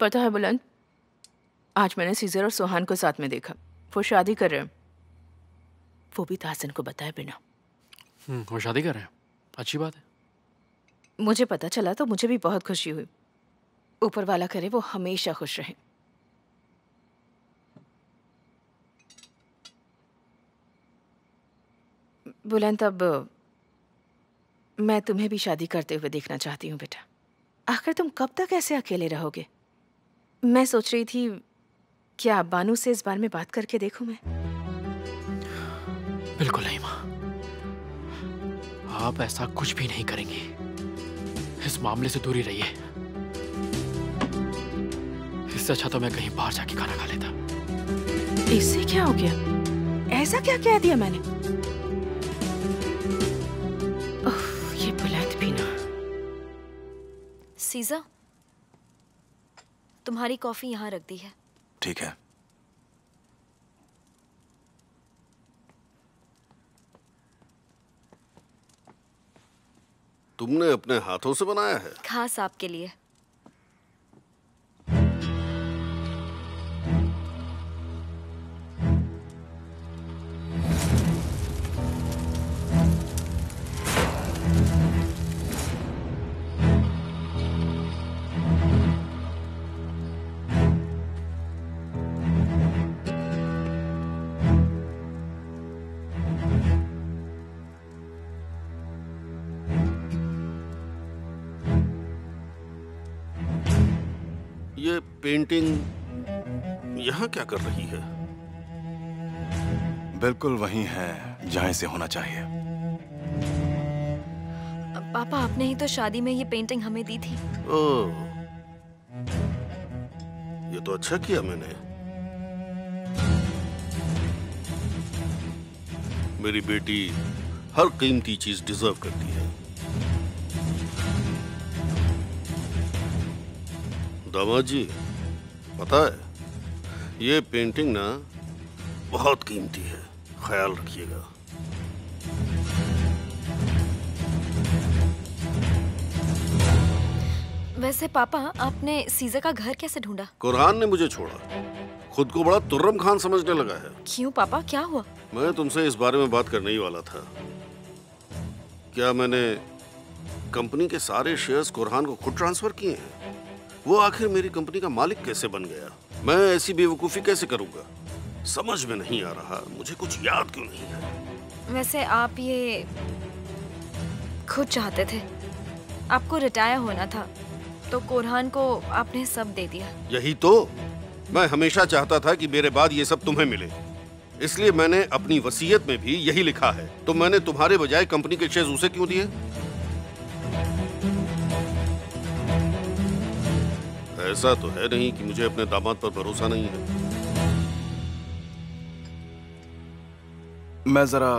पता है बुलंद। आज मैंने सीजर और सोहान को साथ में देखा। वो शादी कर रहे हैं। वो भी तासन को बताए बिना। हम्म, वो शादी कर रहे हैं। अच्छी बात है। मुझे पता चला तो मुझे भी बहुत खुशी हुई। ऊपर वाला करे वो हमेशा खुश रहे। बुलंद अब मैं तुम्हें भी शादी करते हुए देखना चाहती हूँ बेटा। आखिर तुम कब तक ऐसे अकेले रहोगे? मैं सोच रही थी क्या बानू से इस बारे में बात करके देखूँ मैं? बिल्कुल नहीं माँ। आप ऐसा कुछ भी नहीं करेंगी। इस मामले से दूरी रहिए। इससे अच्छा तो मैं कहीं बाहर जाके खाना खा लेता। इससे क्या हो गया? ऐसा क्या कह दिया मैंने? उफ, ये बुलंद भी ना। सीजा? तुम्हारी कॉफ़ी यहाँ रख दी है। ठीक है। तुमने अपने हाथों से बनाया है? खास आपके लिए। पेंटिंग यहाँ क्या कर रही है? बिल्कुल वही है जहाँ इसे होना चाहिए। पापा आपने ही तो शादी में ये पेंटिंग हमें दी थी। ओह। ये तो अच्छा किया मैंने। मेरी बेटी हर कीमती चीज़ डिजर्व करती है। दामाद जी पता है ये पेंटिंग ना बहुत कीमती है ख्याल रखिएगा। वैसे पापा आपने सीजा का घर कैसे ढूंढा? कुरहान ने मुझे छोड़ा। खुद को बड़ा तुर्रम खान समझने लगा है। क्यों पापा क्या हुआ? मैं तुमसे इस बारे में बात करने ही वाला था। क्या मैंने कंपनी के सारे शेयर्स कुरहान को खुद ट्रांसफ़र किए हैं? वो आखिर मेरी कंपनी का मालिक कैसे बन गया? मैं ऐसी बेवकूफ़ी कैसे करूँगा? समझ में नहीं आ रहा मुझे कुछ याद क्यों नहीं है? वैसे आप ये खुद चाहते थे। आपको रिटायर होना था तो कोरहान को आपने सब दे दिया। यही तो। मैं हमेशा चाहता था कि मेरे बाद ये सब तुम्हें मिले। इसलिए मैंने अपनी वसीयत में भी यही लिखा है। तो मैंने तुम्हारे बजाय कंपनी के शेयर्स उसे क्यों दिए? ऐसा तो है नहीं कि मुझे अपने दामाद पर भरोसा नहीं है। मैं जरा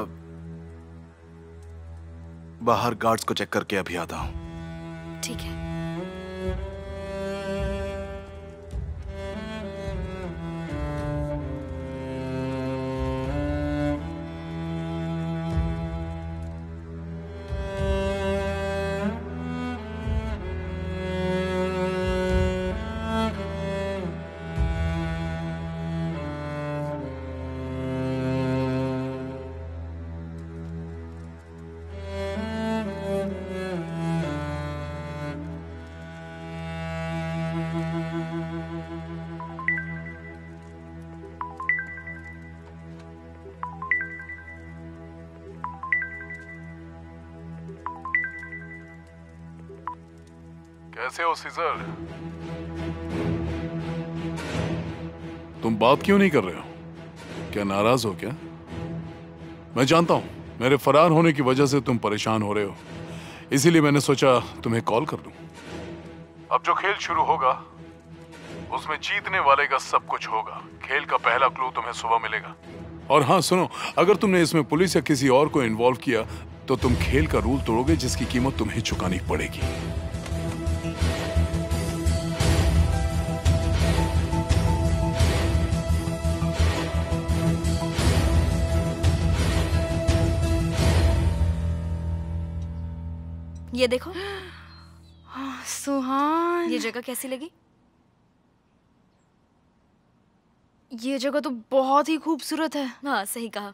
बाहर गार्ड्स को चेक करके अभी आता हूँ। ठीक है। कैसे हो सीजर? तुम बात क्यों नहीं कर रहे हो? क्या नाराज़ हो क्या? मैं जानता हूँ मेरे फरार होने की वजह से तुम परेशान हो रहे हो। इसीलिए मैंने सोचा तुम्हें कॉल कर दूँ अब जो खेल शुरू होगा उसमें जीतने वाले का सब कुछ होगा। खेल का पहला क्लू तुम्हें सुबह मिलेगा। और हाँ सुनो अगर तुमने इसमें पुलिस या किसी और को इन्वॉल्व किया तो तुम खेल का रूल तोड़ोगे जिसकी कीमत तुम्हें चुकानी पड़ेगी। ये देखो। सुहान। ये जगह कैसी लगी? ये जगह तो बहुत ही खूबसूरत है। हाँ सही कहा।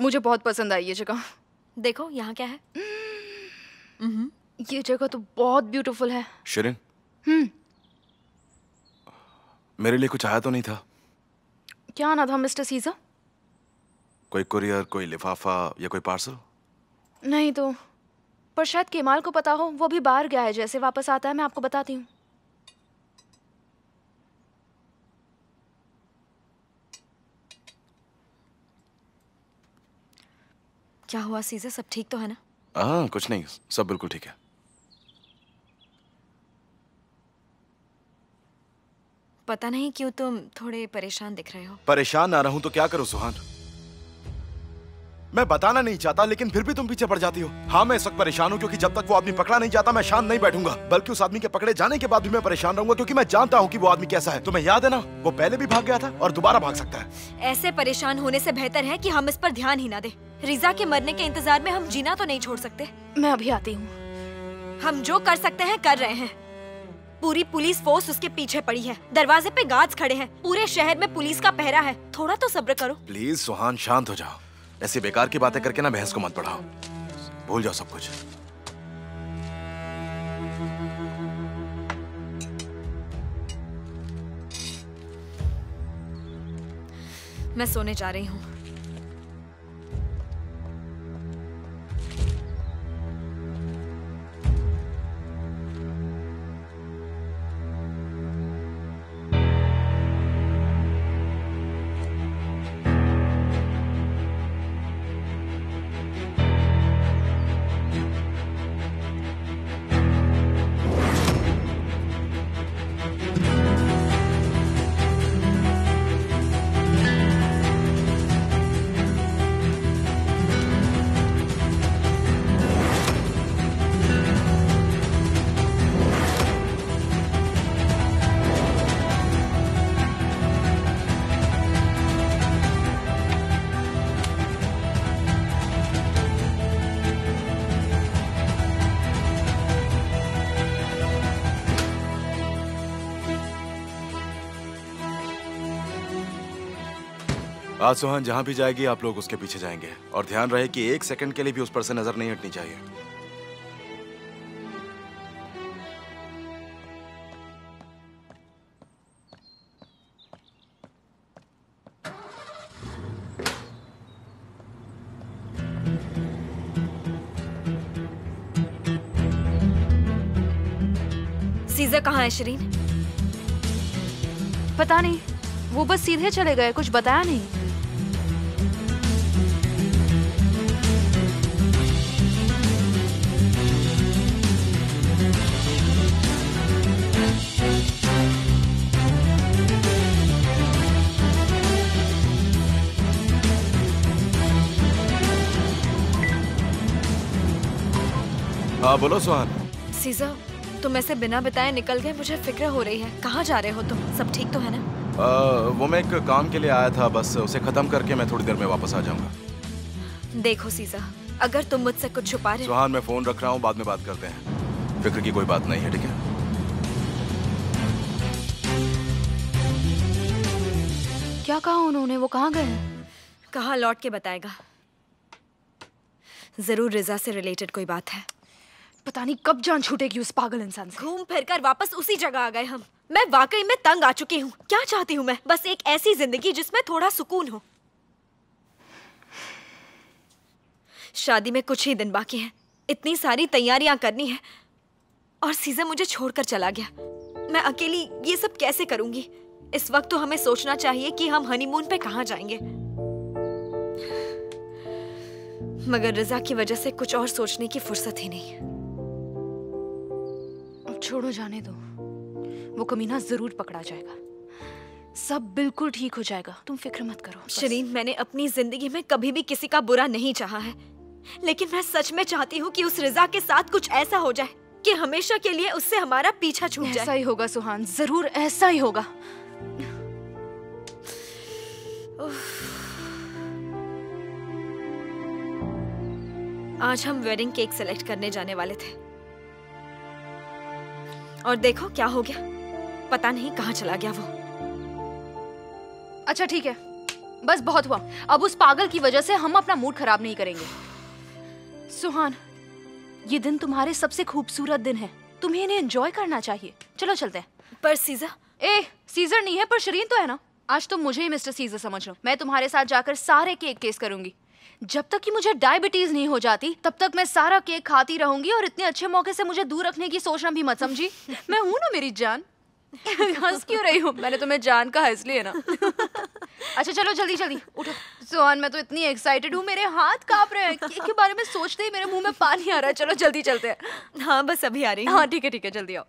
मुझे बहुत पसंद आई ये जगह। देखो यहाँ क्या है? ये जगह तो बहुत ब्यूटीफुल है। शिरिन हम्म। मेरे लिए कुछ आया तो नहीं था। क्या आना था मिस्टर सीजर? कोई कुरियर कोई लिफाफा या कोई पार्सल? नहीं तो पर शायद केमाल को पता हो वो भी बाहर गया है जैसे वापस आता है मैं आपको बताती हूँ। क्या हुआ सीजे सब ठीक तो है ना? हाँ कुछ नहीं सब बिल्कुल ठीक है। पता नहीं क्यों तुम थोड़े परेशान दिख रहे हो। परेशान ना रहूँ तो क्या करूँ सुहान? मैं बताना नहीं चाहता लेकिन फिर भी तुम पीछे पड़ जाती हो। हाँ मैं इस वक्त परेशान हूँ क्योंकि जब तक वो आदमी पकड़ा नहीं जाता मैं शांत नहीं बैठूँगा। बल्कि उस आदमी के पकड़े जाने के बाद भी मैं परेशान रहूँगा क्योंकि मैं जानता हूँ कि वो आदमी कैसा है। तुम्हें याद है ना वो पहले भी भाग गया था और दोबारा भाग सकता है। ऐसे परेशान होने से बेहतर है कि हम इस पर ध्यान ही ना दे। रिजा के मरने के इंतज़ार में हम जीना तो नहीं छोड़ सकते। मैं अभी आती हूँ। हम जो कर सकते हैं कर रहे हैं। पूरी पुलिस फोर्स उसके पीछे पड़ी है। दरवाजे पे गार्ड्स खड़े हैं। पूरे शहर में पुलिस का पहरा है। थोड़ा तो सब्र करो। प्लीज़ सुहान शांत हो जाओ। ऐसी बेकार की बातें करके ना बहस को मत बढ़ाओ। भूल जाओ सब कुछ। मैं सोने जा रही हूँ। आज सुहान जहाँ भी जाएगी, आप लोग उसके पीछे जाएँगे। और ध्यान रहे कि एक सेकंड के लिए भी उस पर से नज़र नहीं हटनी चाहिए। सीजर कहाँ है शरीन पता नहीं। वो बस सीधे चले गए, कुछ बताया नहीं। हाँ बोलो सुहान। सीजर तुम ऐसे बिना बताए निकल गए मुझे फ़िक्र हो रही है। कहाँ जा रहे हो तुम? सब ठीक तो है ना? आ, वो मैं एक काम के लिए आया था बस उसे खत्म करके मैं थोड़ी देर में वापस आ जाऊँगा। देखो सीजर अगर तुम मुझसे कुछ छुपा रहे सुहान मैं फ़ोन रख रहा हूँ बाद में बात करते हैं। फ़िक्र की कोई बात नहीं है ठीक है? क्या कहा उन्होंने? वो कहाँ गए? कहाँ लौट के बताएगा? ज़रूर रिजा से रिलेटेड कोई बात है। पता नहीं कब जान छूटेगी उस पागल इंसान से। घूम फिर कर वापस उसी जगह आ गए हम। मैं वाकई में तंग आ चुकी हूँ। क्या चाहती हूँ मैं? बस एक ऐसी ज़िंदगी जिसमें थोड़ा सुकून हो। शादी में कुछ ही दिन बाकी है। इतनी सारी तैयारियाँ करनी है। और सीज़न मुझे छोड़कर चला गया। मैं अकेली ये सब कैसे करूँगी? इस वक्त तो हमें सोचना चाहिए कि हम हनीमून पे कहाँ जाएँगे। मगर रजा की वजह से कुछ और सोचने की फुर्सत ही नहीं। अब छोड़ो जाने दो। वो कमीना ज़रूर पकड़ा जाएगा। सब बिल्कुल ठीक हो जाएगा। तुम फ़िक्र मत करो शरीन मैंने अपनी ज़िंदगी में कभी भी किसी का बुरा नहीं चाहा है। लेकिन मैं सच में चाहती हूँ कि उस रिजा के साथ कुछ ऐसा हो जाए कि हमेशा के लिए उससे हमारा पीछा छूट जाए। ऐसा ही होगा सुहान। ज़रूर ऐसा ही होगा। आज हम वेडिंग केक सेलेक्ट करने जाने वाले थे। और देखो क्या हो गया। पता नहीं कहाँ चला गया वो। अच्छा ठीक है। बस बहुत हुआ। अब उस पागल की वजह से हम अपना मूड खराब नहीं करेंगे। सुहान ये दिन तुम्हारे सबसे खूबसूरत दिन है। तुम्हें इन्हें एंजॉय करना चाहिए। चलो चलते हैं। पर सीजा ए सीजर नहीं है पर शरीन तो है ना। आज तुम मुझे ही मिस्टर सीजर समझ लो। मैं तुम्हारे साथ जाकर सारे केक टेस्ट करूँगी। जब तक कि मुझे डायबिटीज़ नहीं हो जाती तब तक मैं सारा केक खाती रहूँगी और इतने अच्छे मौके से मुझे दूर रखने की सोचना भी मत समझी। मैं हूँ ना मेरी जान। हंस क्यों रही हूँ? मैंने तुम्हें जान कहा इसलिए ना। अच्छा चलो जल्दी जल्दी उठो। सोहन मैं तो इतनी एक्साइटेड हूँ मेरे हाथ काँप रहे हैं। केक के बारे में सोचते ही मेरे मुँह में पानी आ रहा है। चलो जल्दी चलते हैं। हाँ बस अभी आ रही हूँ। हाँ ठीक है ठीक है जल्दी आओ।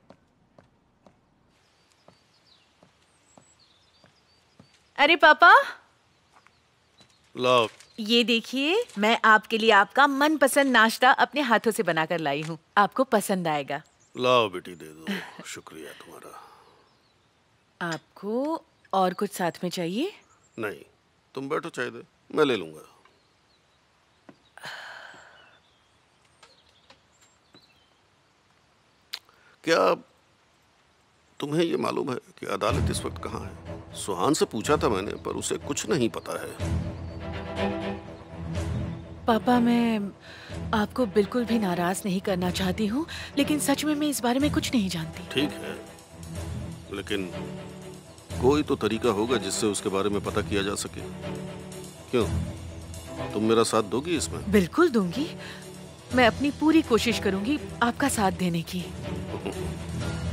अरे पापा? लाओ ये देखिए मैं आपके लिए आपका मनपसंद नाश्ता अपने हाथों से बनाकर लाई हूँ। आपको पसंद आएगा। लाओ बेटी दे दो। शुक्रिया तुम्हारा। आपको और कुछ साथ में चाहिए? नहीं तुम बैठो चाय दे। मैं ले लूँगा। क्या तुम्हें ये मालूम है कि अदालत इस वक्त कहाँ है? सुहान से पूछा था मैंने पर उसे कुछ नहीं पता है। पापा मैं आपको बिल्कुल भी नाराज़ नहीं करना चाहती हूँ लेकिन सच में मैं इस बारे में कुछ नहीं जानती। ठीक है लेकिन कोई तो तरीका होगा जिससे उसके बारे में पता किया जा सके। क्यों? तुम मेरा साथ दोगी इसमें? बिल्कुल दूँगी। मैं अपनी पूरी कोशिश करूँगी आपका साथ देने की।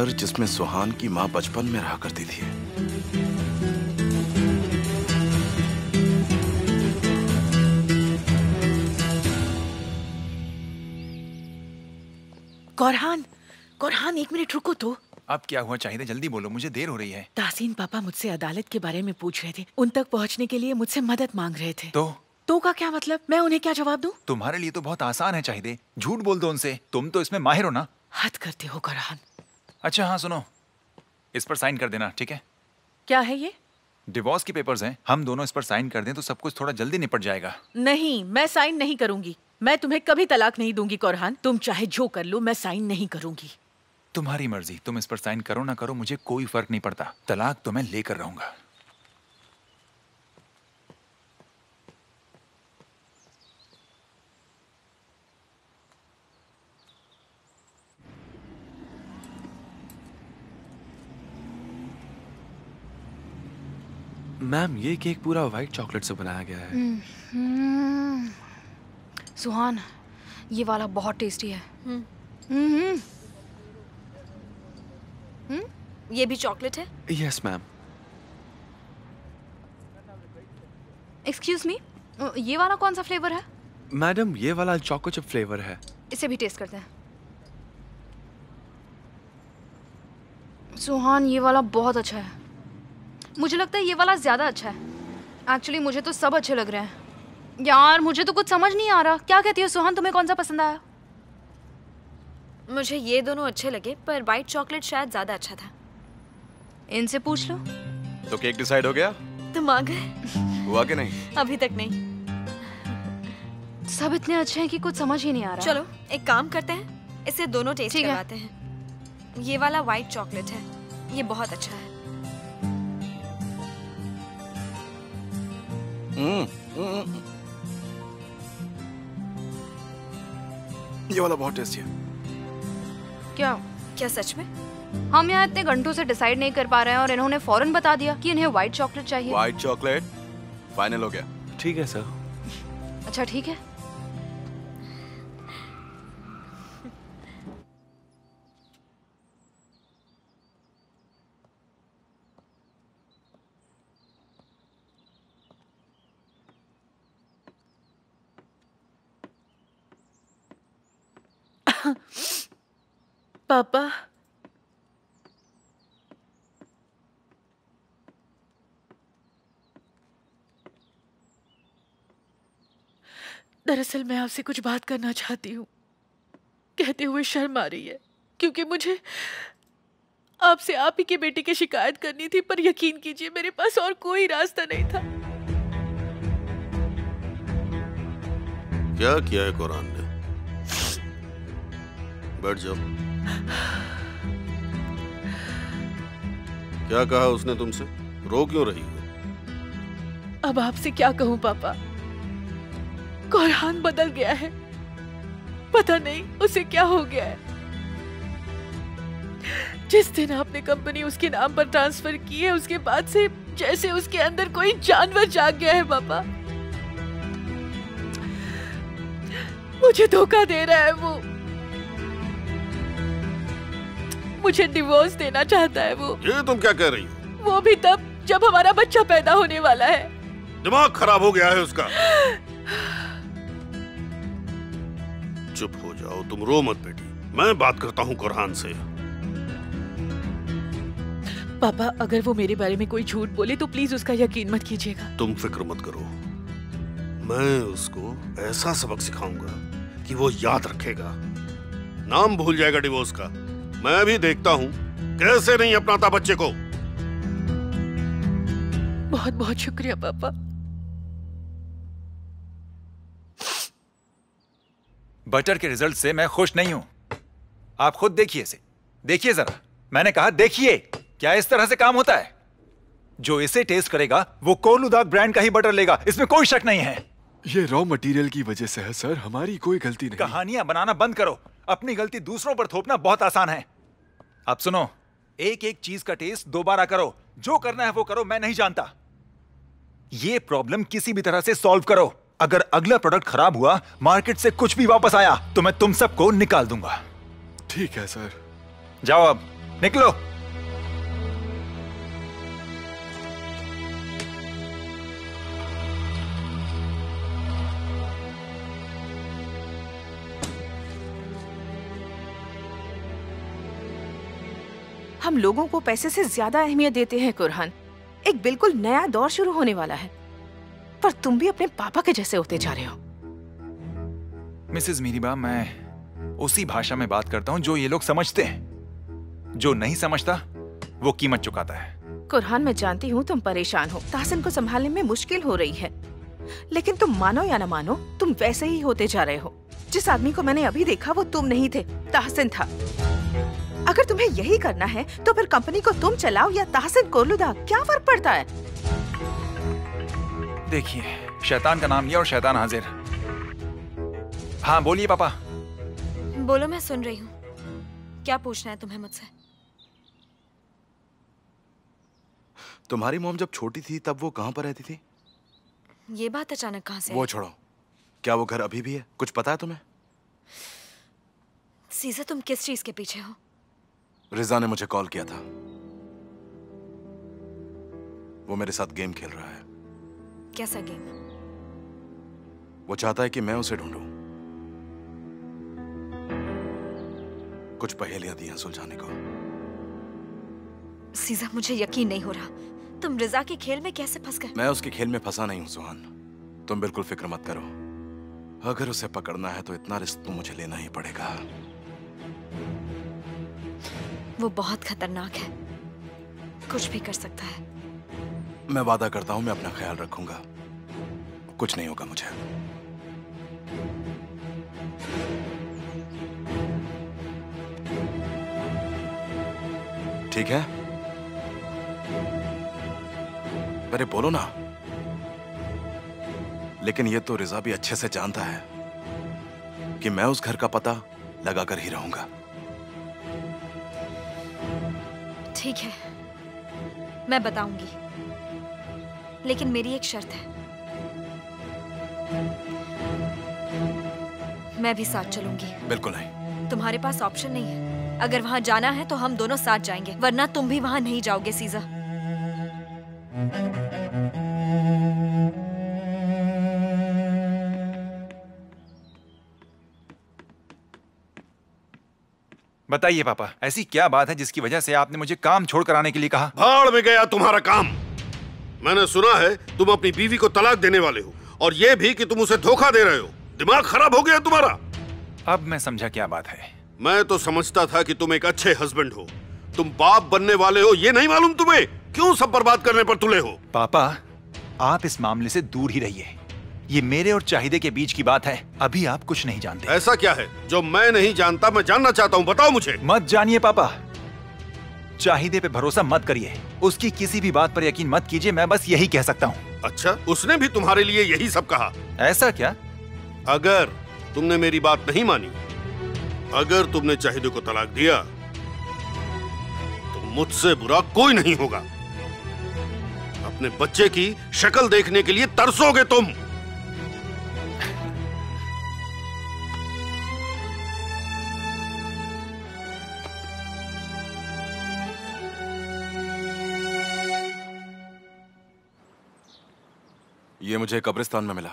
घर जिसमें सुहान की माँ बचपन में रहा करती थी। कौरहान कौरहान एक मिनट रुको तो। अब क्या हुआ चाहिए? जल्दी बोलो मुझे देर हो रही है। तासीन पापा मुझसे अदालत के बारे में पूछ रहे थे। उन तक पहुँचने के लिए मुझसे मदद मांग रहे थे। तो? तो का क्या मतलब? मैं उन्हें क्या जवाब दूँ? तुम्हारे लिए तो बहुत आसान है चाहिए। झूठ बोल दो उनसे। तुम तो इसमें माहिर हो ना? हद करते हो कौरहान अच्छा हाँ सुनो। इस पर साइन कर देना ठीक है? क्या है ये? डिवोर्स के पेपर्स हैं। हम दोनों इस पर साइन कर दें तो सब कुछ थोड़ा जल्दी निपट जाएगा। नहीं मैं साइन नहीं करूँगी। मैं तुम्हें कभी तलाक नहीं दूँगी कौरहान। तुम चाहे जो कर लो मैं साइन नहीं करूँगी। तुम्हारी मर्ज़ी। तुम इस पर साइन करो ना करो मुझे कोई फ़र्क नहीं पड़ता। तलाक तो मैं लेकर रहूँगा। मैम ये केक पूरा वाइट चॉकलेट से बनाया गया है। सुहान ये वाला बहुत टेस्टी है। ये भी चॉकलेट है? यस मैम एक्सक्यूज मी ये वाला कौन सा फ्लेवर है? मैडम ये वाला चोको चिप फ्लेवर है। इसे भी टेस्ट करते हैं। सुहान ये वाला बहुत अच्छा है। मुझे लगता है ये वाला ज़्यादा अच्छा है। एक्चुअली मुझे तो सब अच्छे लग रहे हैं। यार मुझे तो कुछ समझ नहीं आ रहा। क्या कहती हो सुहान तुम्हें कौन सा पसंद आया? मुझे ये दोनों अच्छे लगे पर वाइट चॉकलेट शायद ज़्यादा अच्छा था। इनसे पूछ लो। तो केक डिसाइड हो गया? तुम आ गए? हुआ कि नहीं? अभी तक नहीं। सब इतने अच्छे हैं कि कुछ समझ ही नहीं आ रहा। चलो एक काम करते हैं। इसे दोनों टेस्ट करवाते हैं। ये वाला वाइट चॉकलेट है। ये बहुत अच्छा है। हम्म, ये वाला बहुत टेस्टी है। क्या? क्या सच में? हम यहाँ इतने घंटों से डिसाइड नहीं कर पा रहे हैं और इन्होंने फ़ौरन बता दिया कि इन्हें व्हाइट चॉकलेट चाहिए। व्हाइट चॉकलेट फाइनल हो गया। ठीक है सर अच्छा ठीक है। पापा। दरअसल मैं आपसे कुछ बात करना चाहती हूँ। कहते हुए शर्म आ रही है, क्योंकि मुझे आपसे आप ही के बेटे की शिकायत करनी थी, पर यकीन कीजिए मेरे पास और कोई रास्ता नहीं था। क्या किया है कुरान ने? बैठ जाओ। क्या कहा उसने तुमसे? रो क्यों रही हो? अब आपसे क्या कहूँ, पापा? कौरहान बदल गया है। पता नहीं उसे क्या हो गया है। जिस दिन आपने कंपनी उसके नाम पर ट्रांसफ़र की है, उसके बाद से जैसे उसके अंदर कोई जानवर जाग गया है, पापा। मुझे धोखा दे रहा है वो। मुझे डिवोर्स देना चाहता है वो। ये तुम क्या कह रही हो? वो भी तब जब हमारा बच्चा पैदा होने वाला है। दिमाग खराब हो गया है उसका। चुप हो जाओ तुम रो मत बेटी। मैं बात करता हूँ कुरहान से। पापा अगर वो मेरे बारे में कोई झूठ बोले तो प्लीज़ उसका यकीन मत कीजिएगा। तुम फ़िक्र मत करो। मैं उसको ऐसा सबक सिखाऊँगा कि वो याद रखेगा। नाम भूल जाएगा डिवोर्स का। मैं भी देखता हूँ। कैसे नहीं अपनाता बच्चे को? बहुत बहुत शुक्रिया पापा। बटर के रिज़ल्ट से मैं खुश नहीं हूँ। आप खुद देखिए इसे। देखिए जरा। मैंने कहा देखिए क्या इस तरह से काम होता है? जो इसे टेस्ट करेगा वो कोलूदाग ब्रांड का ही बटर लेगा। इसमें कोई शक नहीं है। ये रॉ मटेरियल की वजह से है सर हमारी कोई गलती नहीं। कहानियाँ बनाना बंद करो। अपनी गलती दूसरों पर थोपना बहुत आसान है। अब सुनो। एक एक चीज़ का टेस्ट दोबारा करो। जो करना है वो करो मैं नहीं जानता। ये प्रॉब्लम किसी भी तरह से सॉल्व करो। अगर अगला प्रोडक्ट खराब हुआ मार्केट से कुछ भी वापस आया तो मैं तुम सबको निकाल दूँगा। ठीक है सर जाओ अब। निकलो। हम लोगों को पैसे से ज़्यादा अहमियत देते हैं कुरहान। एक बिल्कुल नया दौर शुरू होने वाला है। पर तुम भी अपने पापा के जैसे होते जा रहे हो। मिसेस मीरीबा मैं उसी भाषा में बात करता हूँ जो ये लोग समझते हैं। जो नहीं समझता वो कीमत चुकाता है। कुरहान मैं जानती हूँ तुम परेशान हो। ताहसिन को संभालने में मुश्किल हो रही है। लेकिन तुम मानो या न मानो तुम वैसे ही होते जा रहे हो। जिस आदमी को मैंने अभी देखा वो तुम नहीं थे। ताहसिन था। अगर तुम्हें यही करना है तो फिर कंपनी को तुम चलाओ या ताहसिन कोलुदा क्या फ़र्क पड़ता है? देखिए शैतान का नाम लिया और शैतान हाजिर। हाँ बोलिए पापा। बोलो मैं सुन रही हूँ। क्या पूछना है तुम्हें मुझसे? तुम्हारी मोम जब छोटी थी तब वो कहाँ पर रहती थी? ये बात अचानक कहाँ से वो छोड़ो। क्या वो घर अभी भी है? कुछ पता है तुम्हें? सीजा तुम किस चीज़ के पीछे हो? रिजा ने मुझे कॉल किया था। वो मेरे साथ गेम खेल रहा है। कैसा गेम? वो चाहता है कि मैं उसे ढूंढूं। कुछ पहेलियाँ दी हैं सुलझाने को। सीजा मुझे यकीन नहीं हो रहा। तुम रिजा के खेल में कैसे फंस गए? मैं उसके खेल में फंसा नहीं हूँ सुहान। तुम बिल्कुल फ़िक्र मत करो। अगर उसे पकड़ना है तो इतना रिस्क तो मुझे लेना ही पड़ेगा। वो बहुत खतरनाक है। कुछ भी कर सकता है। मैं वादा करता हूँ, मैं अपना ख्याल रखूँगा। कुछ नहीं होगा मुझे। ठीक है? अरे, बोलो ना। लेकिन ये तो रिजा भी अच्छे से जानता है कि मैं उस घर का पता लगाकर ही रहूँगा। ठीक है। मैं बताऊँगी। लेकिन मेरी एक शर्त है। मैं भी साथ चलूँगी। बिल्कुल नहीं। तुम्हारे पास ऑप्शन नहीं है। अगर वहाँ जाना है तो हम दोनों साथ जाएँगे वरना तुम भी वहाँ नहीं जाओगे सीजा बताइए पापा ऐसी क्या बात है जिसकी वजह से आपने मुझे काम छोड़ कर आने के लिए कहा? भाड़ में गया तुम्हारा काम। मैंने सुना है तुम अपनी बीवी को तलाक देने वाले हो और ये भी कि तुम उसे धोखा दे रहे हो। दिमाग खराब हो गया तुम्हारा। अब मैं समझा क्या बात है। मैं तो समझता था कि तुम एक अच्छे हस्बैंड हो। तुम बाप बनने वाले हो ये नहीं मालूम तुम्हें। क्यों सब बर्बाद करने पर तुले हो? पापा आप इस मामले से दूर ही रहिए। ये मेरे और चाहिदे के बीच की बात है। अभी आप कुछ नहीं जानते। ऐसा क्या है? जो मैं नहीं जानता मैं जानना चाहता हूँ बताओ मुझे। मत जानिए पापा। चाहिदे पे भरोसा मत करिए। उसकी किसी भी बात पर यकीन मत कीजिए मैं बस यही कह सकता हूँ। अच्छा उसने भी तुम्हारे लिए यही सब कहा। ऐसा क्या? अगर तुमने मेरी बात नहीं मानी अगर तुमने चाहिदे को तलाक दिया तो मुझसे बुरा कोई नहीं होगा। अपने बच्चे की शक्ल देखने के लिए तरसोगे तुम। ये मुझे कब्रिस्तान में मिला।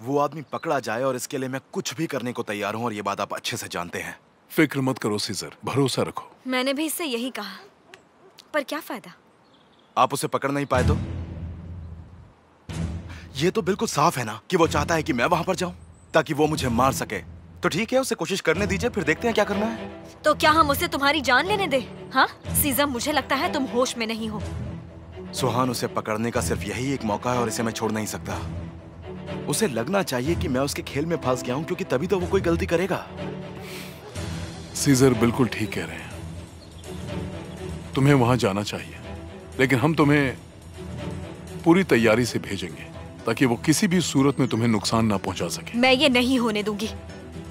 वो आदमी पकड़ा जाए और इसके लिए मैं कुछ भी करने को तैयार हूँ और ये बात आप अच्छे से जानते हैं। फ़िक्र मत करो सीजर। भरोसा रखो। मैंने भी इससे यही कहा। पर क्या फ़ायदा? आप उसे पकड़ नहीं पाए तो? ये तो बिल्कुल साफ़ है ना कि वो चाहता है कि मैं वहाँ पर जाऊँ ताकि वो मुझे मार सके। तो ठीक है उसे कोशिश करने दीजिए फिर देखते हैं क्या करना है। तो क्या हम उसे तुम्हारी जान लेने दे हाँ? सीजम मुझे लगता है तुम होश में नहीं हो। सुहान उसे पकड़ने का सिर्फ़ यही एक मौका है और इसे मैं छोड़ नहीं सकता। उसे लगना चाहिए कि मैं उसके खेल में फंस गया हूँ क्योंकि तभी तो वो कोई गलती करेगा। सीजर बिल्कुल ठीक कह रहे हैं। तुम्हें वहाँ जाना चाहिए लेकिन हम तुम्हें पूरी तैयारी से भेजेंगे ताकि वो किसी भी सूरत में तुम्हें नुकसान ना पहुँचा सके। मैं ये नहीं होने दूँगी।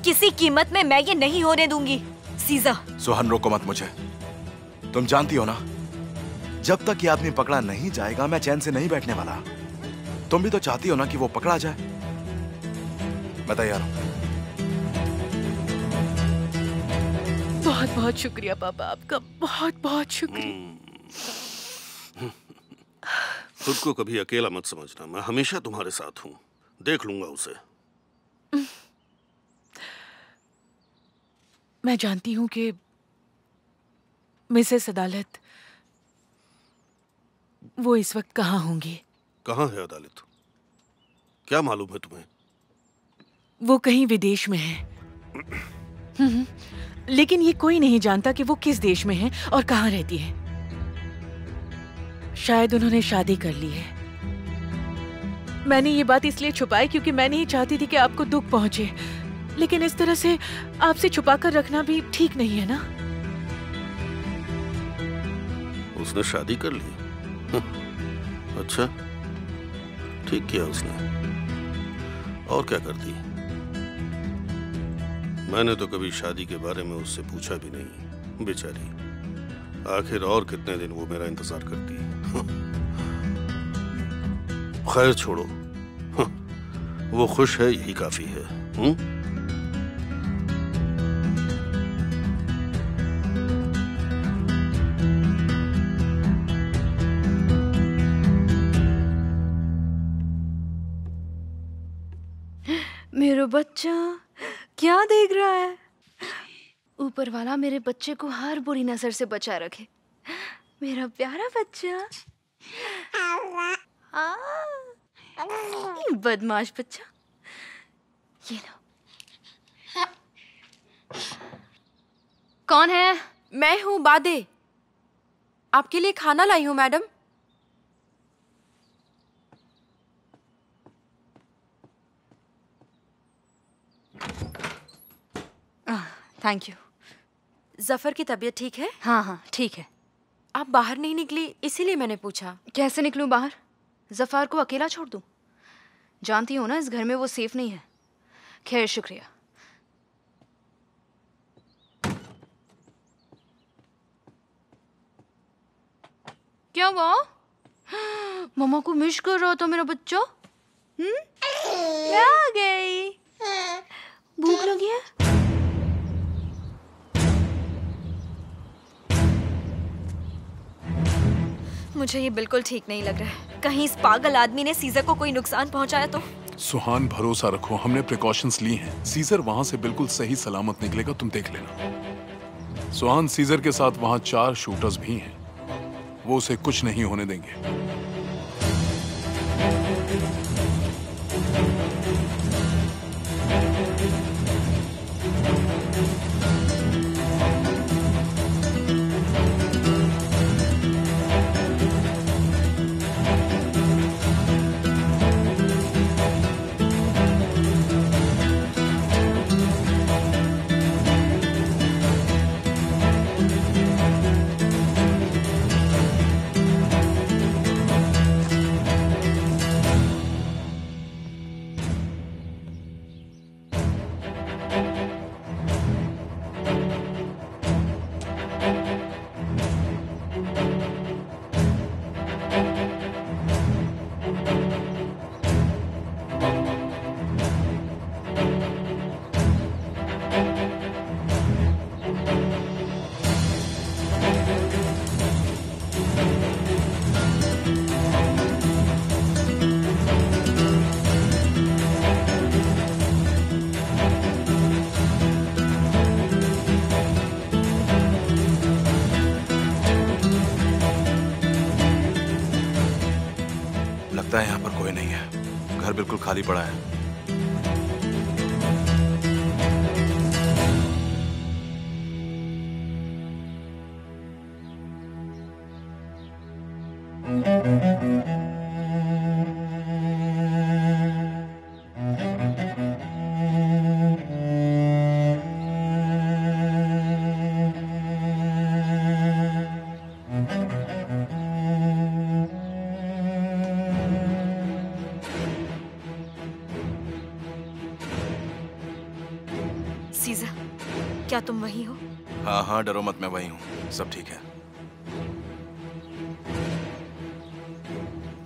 किसी कीमत में मैं ये नहीं होने दूँगी। सीजा। सुहान रोको मत मुझे। तुम जानती हो ना? जब तक ये आदमी पकड़ा नहीं जाएगा मैं चैन से नहीं बैठने वाला। तुम भी तो चाहती हो ना कि वो पकड़ा जाए? मैं तैयार हूँ। बहुत बहुत शुक्रिया पापा आपका। बहुत बहुत शुक्रिया खुद को कभी अकेला मत समझना। मैं हमेशा तुम्हारे साथ हूँ। देख लूँगा उसे। मैं जानती हूँ कि मिसेस अदालत वो इस वक्त कहाँ होंगी। कहाँ है अदालत? क्या मालूम है तुम्हें? वो कहीं विदेश में है। हम्म, लेकिन ये कोई नहीं जानता कि वो किस देश में है और कहाँ रहती है। शायद उन्होंने शादी कर ली है। मैंने ये बात इसलिए छुपाई क्योंकि मैं नहीं चाहती थी कि आपको दुख पहुँचे। लेकिन इस तरह से आपसे छुपा कर रखना भी ठीक नहीं है ना? उसने शादी कर ली। अच्छा। ठीक किया उसने। और क्या करती? मैंने तो कभी शादी के बारे में उससे पूछा भी नहीं, बेचारी। आखिर और कितने दिन वो मेरा इंतज़ार करती? खैर छोड़ो। वो खुश है, यही काफ़ी है। हुँ? ऊपर वाला मेरे बच्चे को हर बुरी नज़र से बचा रखे। मेरा प्यारा बच्चा। बदमाश बच्चा। ये लो। कौन है? मैं हूँ बादे। आपके लिए खाना लाई हूँ, मैडम। थैंक यू ज़फ़र की तबीयत ठीक है? हाँ हाँ ठीक है। आप बाहर नहीं निकली इसीलिए मैंने पूछा। कैसे निकलूं बाहर? जफार को अकेला छोड़ दूँ? जानती हो ना इस घर में वो सेफ़ नहीं है। खैर शुक्रिया। क्या हुआ? मम्मा को मिस कर रहा था मेरा बच्चा। हम्म? क्या आ गई। भूख लगी है? मुझे ये बिल्कुल ठीक नहीं लग रहा है। कहीं इस पागल आदमी ने सीजर को कोई नुकसान पहुँचाया तो? सुहान, भरोसा रखो, हमने प्रिकॉशंस ली हैं। सीजर वहाँ से बिल्कुल सही सलामत निकलेगा, तुम देख लेना। सुहान, सीजर के साथ वहाँ चार शूटर्स भी हैं। वो उसे कुछ नहीं होने देंगे। खाली पड़ा है। क्या तुम वही हो? हाँ हाँ डरो मत मैं वही हूँ। सब ठीक है।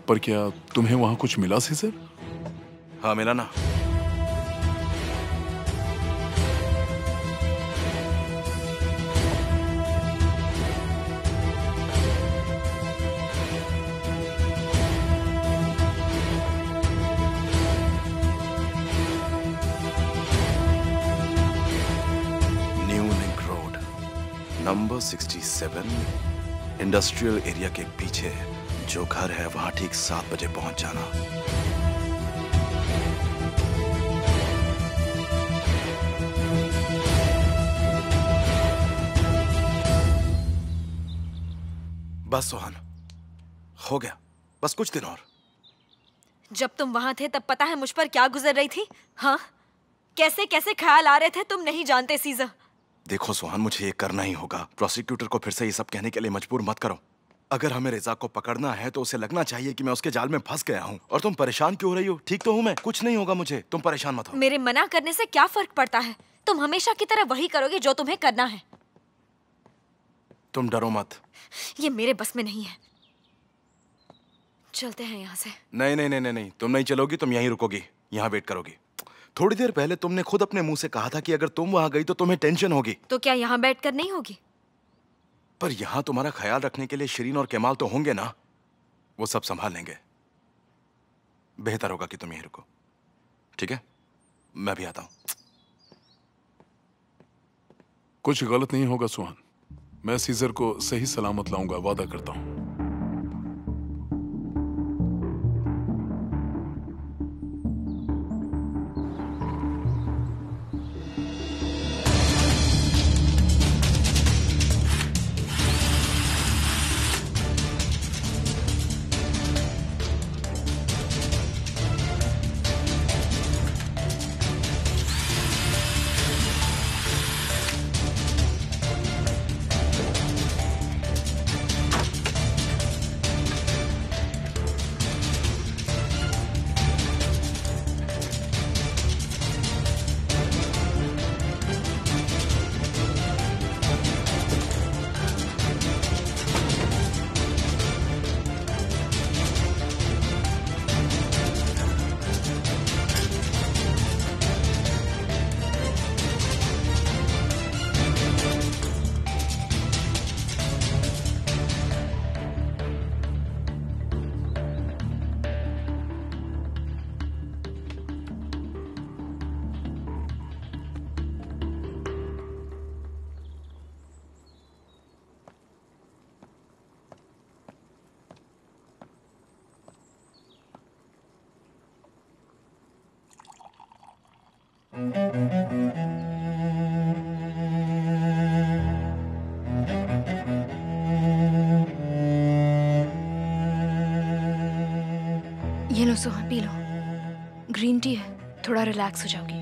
पर क्या तुम्हें वहाँ कुछ मिला सीजर? हाँ मिला ना। 67 इंडस्ट्रियल एरिया के पीछे, जो घर है, वहाँ ठीक सात बजे पहुँच जाना। बस, सोहन, हो गया। बस कुछ दिन और। जब तुम वहाँ थे, तब पता है मुझ पर क्या गुजर रही थी? हाँ? कैसे कैसे ख्याल आ रहे थे? तुम नहीं जानते सीजा देखो सोहन मुझे ये करना ही होगा। प्रोसिक्यूटर को फिर से ये सब कहने के लिए मजबूर मत करो। अगर हमें रेजा को पकड़ना है तो उसे लगना चाहिए कि मैं उसके जाल में फंस गया हूँ। और तुम परेशान क्यों हो रही हो? ठीक तो हूँ मैं कुछ नहीं होगा मुझे। तुम परेशान मत हो। मेरे मना करने से क्या फ़र्क पड़ता है? तुम हमेशा की तरह वही करोगे जो तुम्हें करना है। तुम डरो मत। ये मेरे बस में नहीं है। चलते हैं यहाँ से। नहीं नहीं नहीं नहीं। तुम नहीं चलोगी तुम यहीं रुकोगी। यहाँ वेट करोगी। थोड़ी देर पहले तुमने खुद अपने मुँह से कहा था कि अगर तुम वहाँ गई तो तुम्हें टेंशन होगी। तो क्या यहाँ बैठ कर नहीं होगी? पर यहाँ तुम्हारा ख्याल रखने के लिए शरीन और केमाल तो होंगे ना? वो सब संभाल लेंगे। बेहतर होगा कि तुम यहीं रुको। ठीक है? मैं भी आता हूँ। कुछ गलत नहीं होगा सुहान। मैं सीजर को सही सलामत लाऊँगा वादा करता हूँ। सोहन पी लो। ग्रीन टी है थोड़ा रिलैक्स हो जाओगी।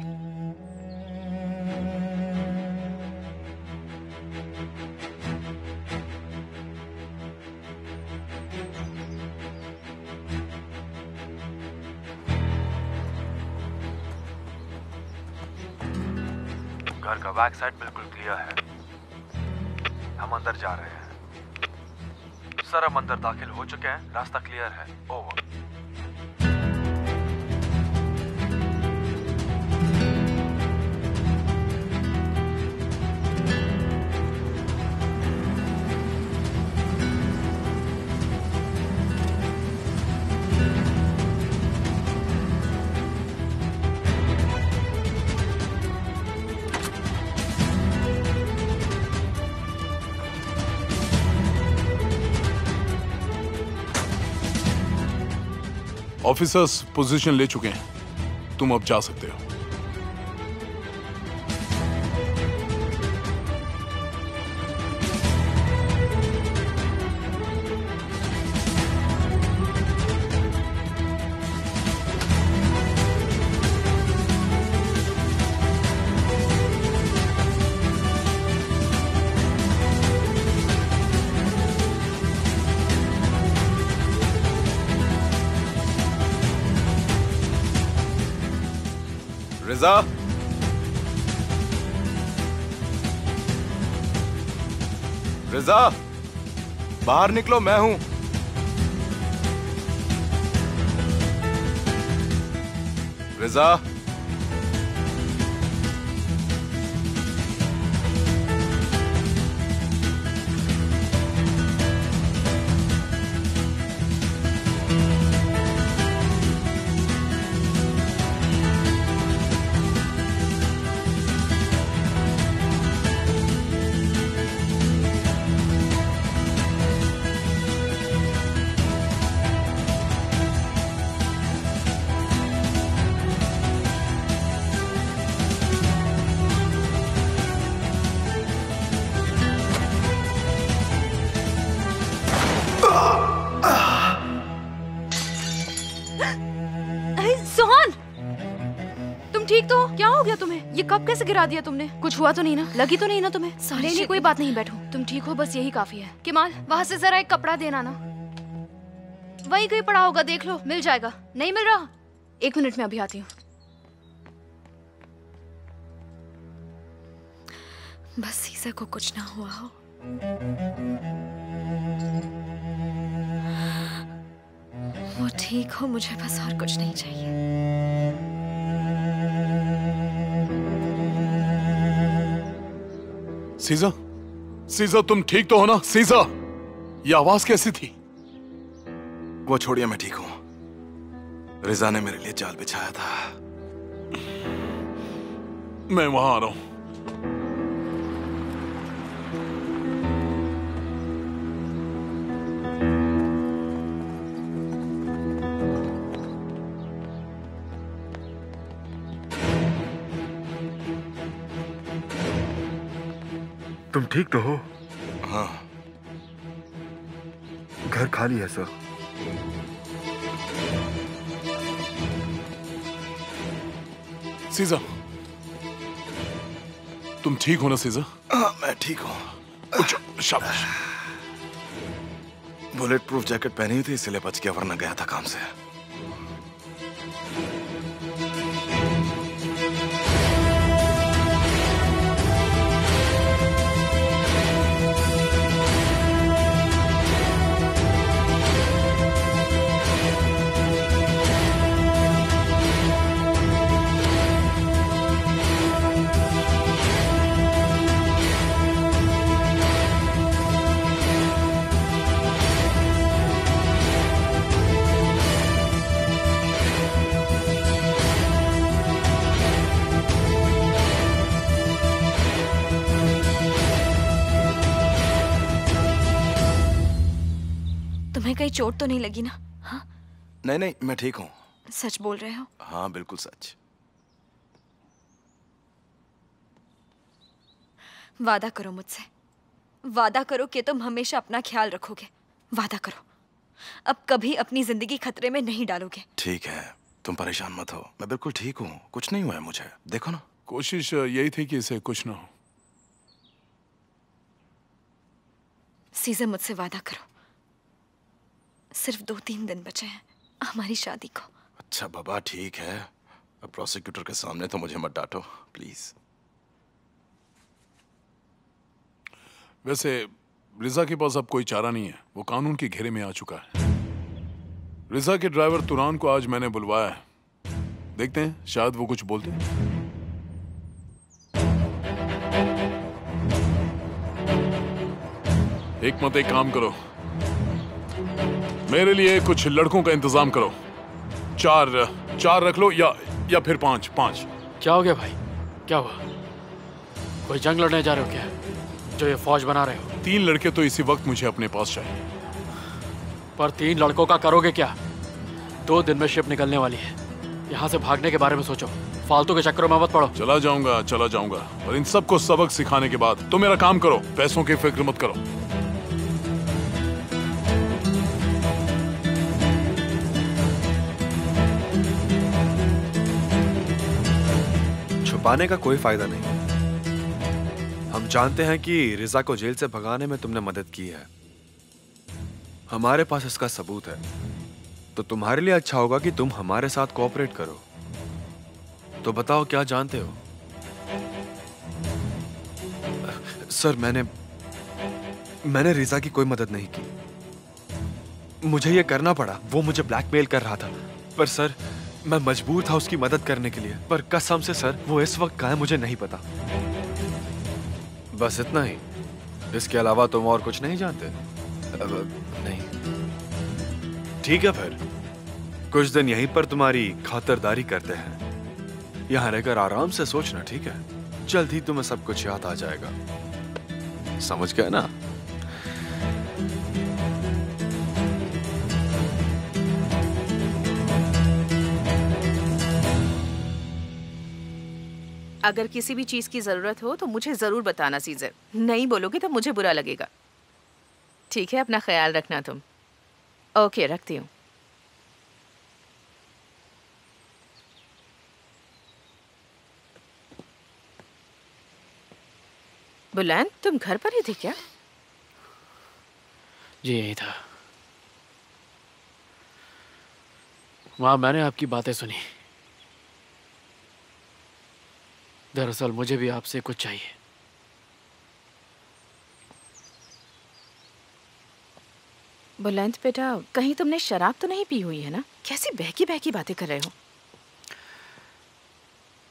ऑफिसर्स पोजीशन ले चुके हैं। तुम अब जा सकते हो। बाहर निकलो मैं हूँ। रिजा कैसे गिरा दिया तुमने? कुछ हुआ तो नहीं ना? लगी तो नहीं ना तुम्हें? नहीं नहीं कोई बात नहीं बैठो। तुम ठीक हो बस यही काफ़ी है। किमाल वहाँ से जरा एक कपड़ा देना ना। वही कहीं पड़ा होगा देख लो मिल जाएगा। नहीं मिल रहा? एक मिनट में अभी आती हूँ। बस सीसा को कुछ ना हुआ हो। वो ठीक हो मुझे बस और कुछ नहीं चाहिए। सीजा सीजा तुम ठीक तो हो ना? सीजा ये आवाज़ कैसी थी? वो छोड़िए मैं ठीक हूँ। रिजा ने मेरे लिए जाल बिछाया था। मैं वहाँ आ रहा हूँ। ठीक तो हो? हाँ। घर खाली है सर। सीजा तुम ठीक हो ना सीजा हाँ मैं ठीक हूँ। शाबाश। बुलेट प्रूफ जैकेट पहनी हुई थी इसलिए बच गया वरना गया था काम से। तुम्हें कहीं चोट तो नहीं लगी ना? हाँ? नहीं नहीं मैं ठीक हूँ। सच बोल रहे हो? हाँ बिल्कुल सच। वादा करो मुझसे। वादा करो कि तुम हमेशा अपना ख्याल रखोगे। वादा करो। अब कभी अपनी ज़िंदगी खतरे में नहीं डालोगे। ठीक है तुम परेशान मत हो। मैं बिल्कुल ठीक हूँ। कुछ नहीं हुआ है मुझे। देखो ना। कोशिश यही थी कि इसे कुछ ना हो। सीजर मुझसे वादा करो। सिर्फ़ दो तीन दिन बचे हैं हमारी शादी को। अच्छा बाबा ठीक है। अब प्रोसिक्यूटर के सामने तो मुझे मत डांटो प्लीज़ वैसे रिजा के पास अब कोई चारा नहीं है वो कानून के घेरे में आ चुका है। रिजा के ड्राइवर तुरान को आज मैंने बुलवाया है। देखते हैं शायद वो कुछ बोलते हैं। एक मत एक काम करो मेरे लिए कुछ लड़कों का इंतज़ाम करो। चार चार रख लो या या फिर पाँच पाँच। क्या हो गया भाई? क्या हुआ? कोई जंग लड़ने जा रहे हो क्या? जो ये फौज बना रहे हो। तीन लड़के तो इसी वक्त मुझे अपने पास चाहिए पर तीन लड़कों का करोगे क्या? दो दिन में शिप निकलने वाली है। यहाँ से भागने के बारे में सोचो। फालतू के चक्करों में मत पड़ो। चला जाऊँगा चला जाऊँगा। और इन सबको सबक सिखाने के बाद तो मेरा काम करो। पैसों की फ़िक्र मत करो। छुपाने का कोई फ़ायदा नहीं। हम जानते हैं कि रिजा को जेल से भगाने में तुमने मदद की है। हमारे पास इसका सबूत है। तो तुम्हारे लिए अच्छा होगा कि तुम हमारे साथ कोऑपरेट करो। तो बताओ, क्या जानते हो? सर, मैंने मैंने रिजा की कोई मदद नहीं की। मुझे यह करना पड़ा। वो मुझे ब्लैकमेल कर रहा था। पर सर मैं मजबूर था उसकी मदद करने के लिए पर कसम से सर वो इस वक्त कहा है मुझे नहीं पता। बस इतना ही। इसके अलावा तुम और कुछ नहीं जानते? अब, नहीं। ठीक है फिर। कुछ दिन यहीं पर तुम्हारी खातरदारी करते हैं। यहाँ रहकर आराम से सोचना ठीक है? जल्द ही तुम्हें सब कुछ याद आ जाएगा। समझ गए ना? अगर किसी भी चीज़ की ज़रूरत हो तो मुझे ज़रूर बताना सीजर। नहीं बोलोगे तो मुझे बुरा लगेगा। ठीक है, अपना ख्याल रखना तुम। ओके, रखती हूँ। बुलंद तुम घर पर ही थे क्या? जी, यही था। वहाँ मैंने आपकी बातें सुनी। दरअसल मुझे भी आपसे कुछ चाहिए। बुलंद बेटा कहीं तुमने शराब तो नहीं पी हुई है ना? कैसी बहकी बहकी बातें कर रहे हो?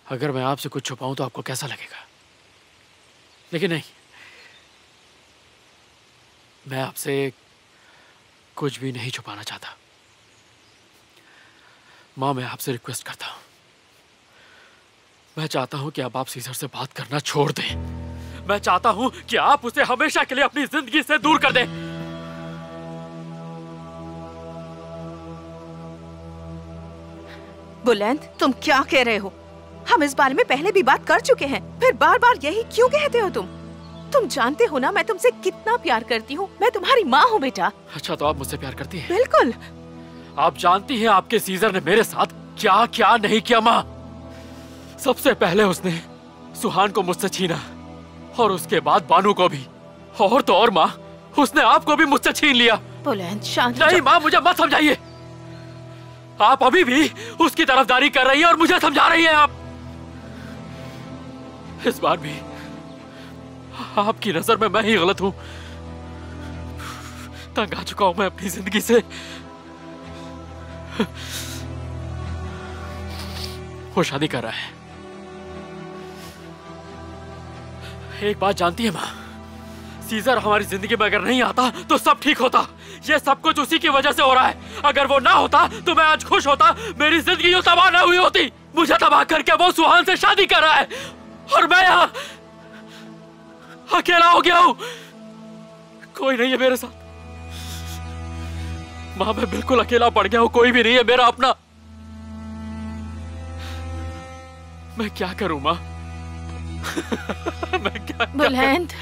अगर मैं आपसे कुछ छुपाऊं तो आपको कैसा लगेगा? लेकिन नहीं। मैं आपसे कुछ भी नहीं छुपाना चाहता। माँ मैं आपसे रिक्वेस्ट करता हूँ। मैं चाहता हूँ कि अब आप सीजर से बात करना छोड़ दें। मैं चाहता हूँ कि आप उसे हमेशा के लिए अपनी ज़िंदगी से दूर कर दें। बुलंद तुम क्या कह रहे हो? हम इस बारे में पहले भी बात कर चुके हैं फिर बार बार यही क्यों कहते हो तुम? तुम जानते हो ना मैं तुमसे कितना प्यार करती हूँ? मैं तुम्हारी माँ हूँ बेटा। अच्छा तो आप मुझसे प्यार करती हैं? बिल्कुल। आप जानती हैं आपके सीजर ने मेरे साथ क्या क्या नहीं किया माँ? सबसे पहले उसने सुहान को मुझसे छीना और उसके बाद बानू को भी और तो और माँ उसने आपको भी मुझसे छीन लिया। शांत नहीं माँ मुझे मत समझाइए। आप अभी भी उसकी तरफदारी कर रही हैं और मुझे समझा रही हैं आप। इस बार भी आपकी नज़र में मैं ही गलत हूँ। तंग आ चुका हूँ मैं अपनी ज़िंदगी से। वो शादी कर रहा है। एक बात जानती है माँ। सीजर हमारी ज़िंदगी में अगर नहीं आता तो सब ठीक होता। ये सब कुछ उसी की वजह से हो रहा है। अगर वो ना होता तो मैं आज खुश होता। मेरी ज़िंदगी जो तबाह ना हुई होती, मुझे तबाह करके वो सुहान से शादी कर रहा है। और मैं यहाँ अकेला हो गया हूँ। कोई नहीं है मेरे साथ। माँ, मैं बिल्कुल अकेला पड़ गया हूँ। कोई भी नहीं है मेरा अपना। मैं क्या करूँ माँ? मैं क्या- क्या- बुलंद